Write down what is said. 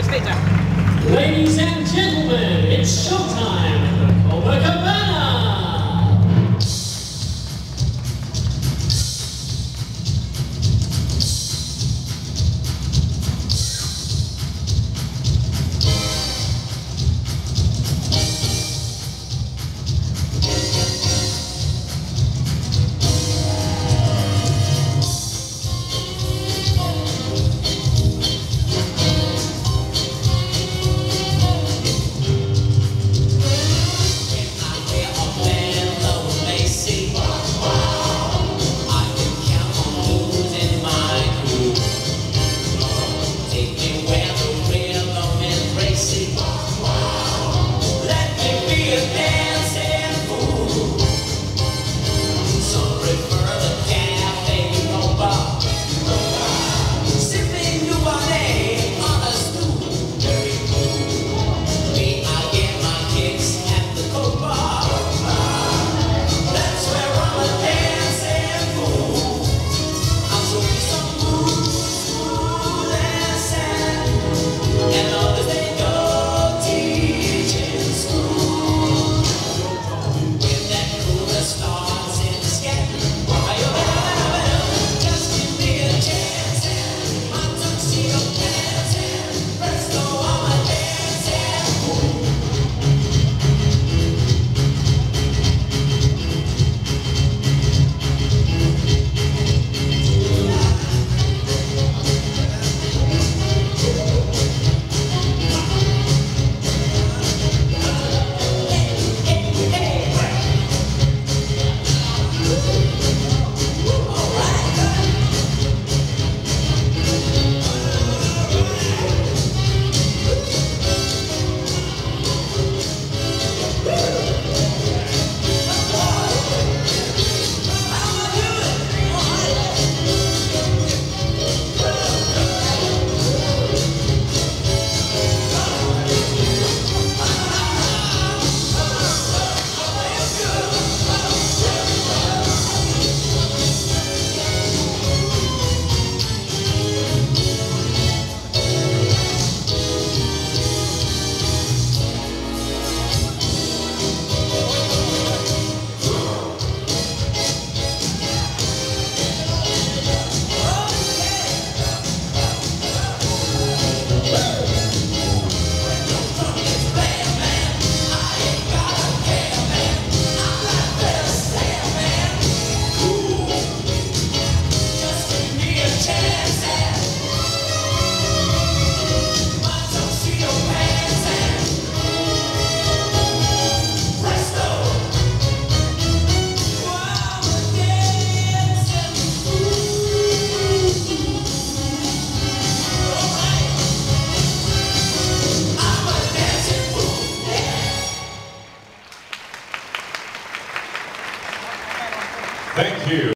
Später. Ladies and gentlemen, it's showtime at Thank you.